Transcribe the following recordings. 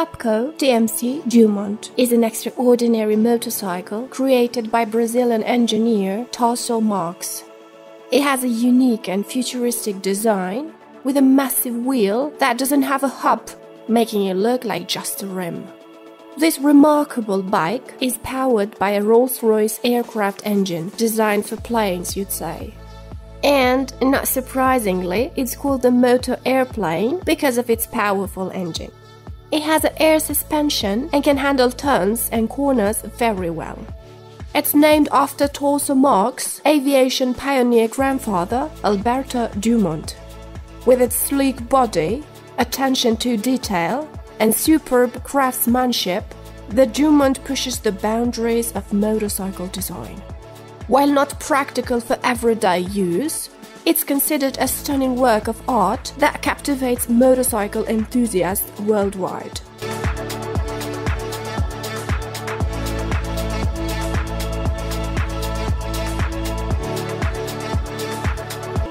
Sapco TMC Dumont is an extraordinary motorcycle created by Brazilian engineer Tarso Marques. It has a unique and futuristic design with a massive wheel that doesn't have a hub, making it look like just a rim. This remarkable bike is powered by a Rolls Royce aircraft engine designed for planes, you'd say. And, not surprisingly, it's called the Moto Airplane because of its powerful engine. It has an air suspension and can handle turns and corners very well. It's named after Tarso Marques, aviation pioneer grandfather Alberto Dumont. With its sleek body, attention to detail, and superb craftsmanship, the Dumont pushes the boundaries of motorcycle design. While not practical for everyday use, it's considered a stunning work of art that captivates motorcycle enthusiasts worldwide.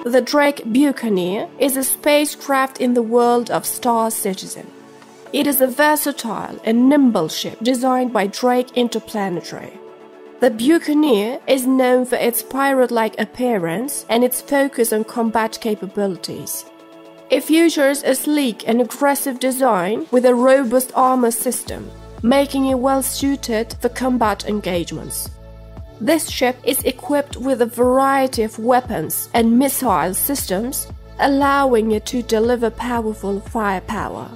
The Drake Buccaneer is a spacecraft in the world of Star Citizen. It is a versatile and nimble ship designed by Drake Interplanetary. The Buccaneer is known for its pirate like appearance and its focus on combat capabilities. It features a sleek and aggressive design with a robust armor system, making it well suited for combat engagements. This ship is equipped with a variety of weapons and missile systems, allowing it to deliver powerful firepower.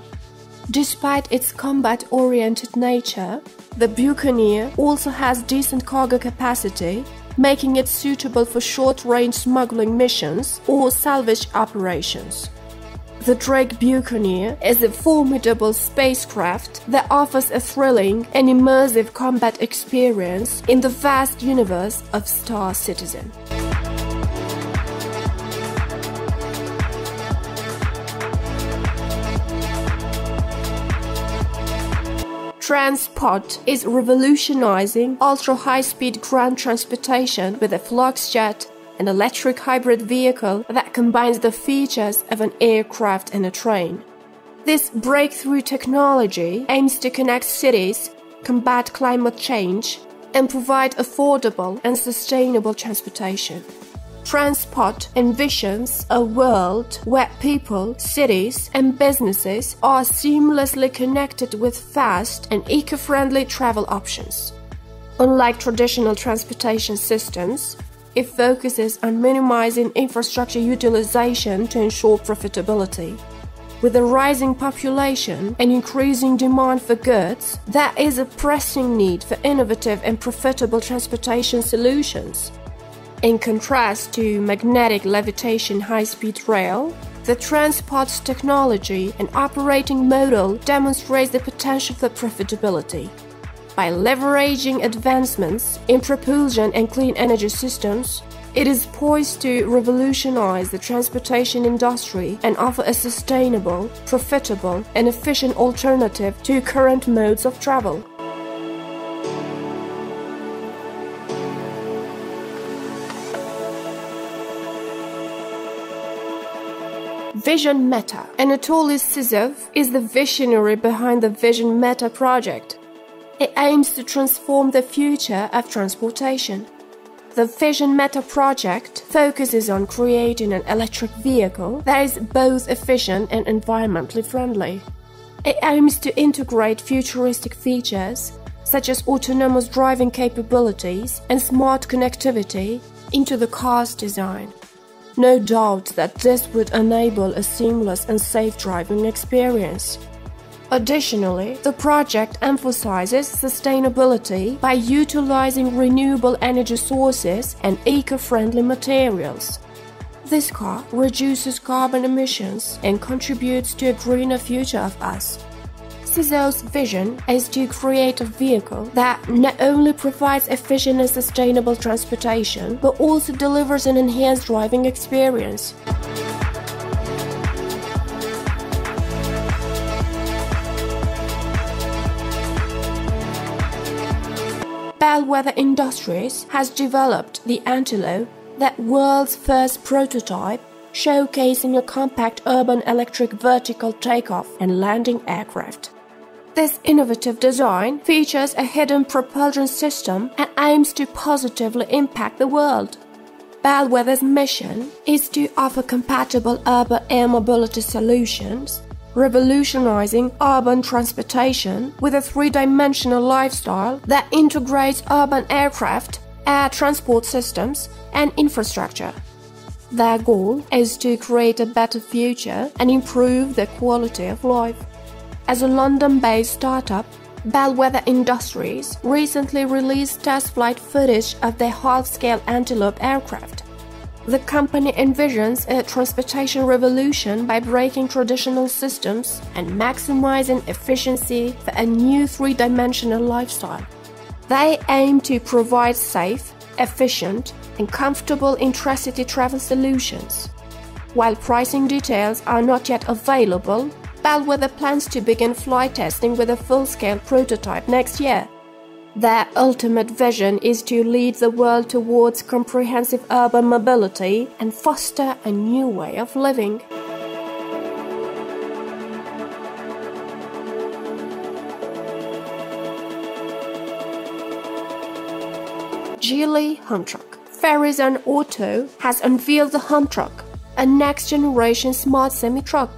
Despite its combat oriented nature, the Buccaneer also has decent cargo capacity, making it suitable for short range smuggling missions or salvage operations. The Drake Buccaneer is a formidable spacecraft that offers a thrilling and immersive combat experience in the vast universe of Star Citizen. TransPod is revolutionizing ultra high speed ground transportation with a Fluxjet, an electric hybrid vehicle that combines the features of an aircraft and a train. This breakthrough technology aims to connect cities, combat climate change, and provide affordable and sustainable transportation. TransPod envisions a world where people, cities, and businesses are seamlessly connected with fast and eco friendly travel options. Unlike traditional transportation systems, it focuses on minimizing infrastructure utilization to ensure profitability. With a rising population and increasing demand for goods, there is a pressing need for innovative and profitable transportation solutions. In contrast to magnetic levitation high speed rail, the TransPod's technology and operating model demonstrates the potential for profitability. By leveraging advancements in propulsion and clean energy systems, it is poised to revolutionize the transportation industry and offer a sustainable, profitable, and efficient alternative to current modes of travel. Vision Meta. Anatoly Sizov is the visionary behind the Vision Meta project. It aims to transform the future of transportation. The Vision Meta project focuses on creating an electric vehicle that is both efficient and environmentally friendly. It aims to integrate futuristic features such as autonomous driving capabilities and smart connectivity into the car's design. No doubt that this would enable a seamless and safe driving experience. Additionally, the project emphasizes sustainability by utilizing renewable energy sources and eco friendly materials. This car reduces carbon emissions and contributes to a greener future of us. Sizov's vision is to create a vehicle that not only provides efficient and sustainable transportation, but also delivers an enhanced driving experience. Bellwether Industries has developed the Antelope, that world's first prototype showcasing a compact urban electric vertical takeoff and landing aircraft. This innovative design features a hidden propulsion system and aims to positively impact the world. Bellwether's mission is to offer compatible urban air mobility solutions, revolutionizing urban transportation with a three-dimensional lifestyle that integrates urban aircraft, air transport systems, and infrastructure. Their goal is to create a better future and improve the quality of life. As a London based startup, Bellwether Industries recently released test flight footage of their half scale Antelope aircraft. The company envisions a transportation revolution by breaking traditional systems and maximizing efficiency for a new three dimensional lifestyle. They aim to provide safe, efficient, and comfortable intracity travel solutions. While pricing details are not yet available, Bellwether plans to begin flight testing with a full-scale prototype next year. Their ultimate vision is to lead the world towards comprehensive urban mobility and foster a new way of living. Geely Homtruck Farizon Auto has unveiled the Homtruck, a next-generation smart semi-truck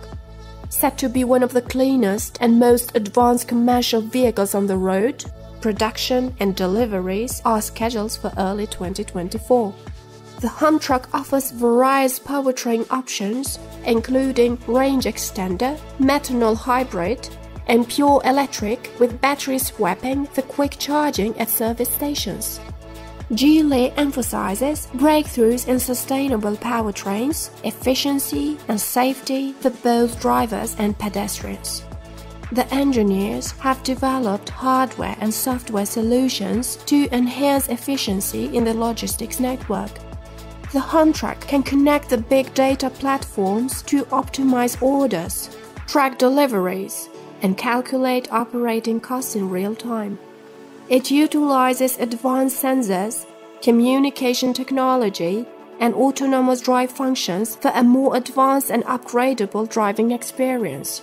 Said to be one of the cleanest and most advanced commercial vehicles on the road, production and deliveries are scheduled for early 2024. The Homtruck offers various powertrain options, including range extender, methanol hybrid, and pure electric with battery swapping for quick charging at service stations. Geely emphasizes breakthroughs in sustainable powertrains, efficiency, and safety for both drivers and pedestrians. The engineers have developed hardware and software solutions to enhance efficiency in the logistics network. The Homtruck can connect the big data platforms to optimize orders, track deliveries, and calculate operating costs in real time. It utilizes advanced sensors, communication technology, and autonomous drive functions for a more advanced and upgradable driving experience.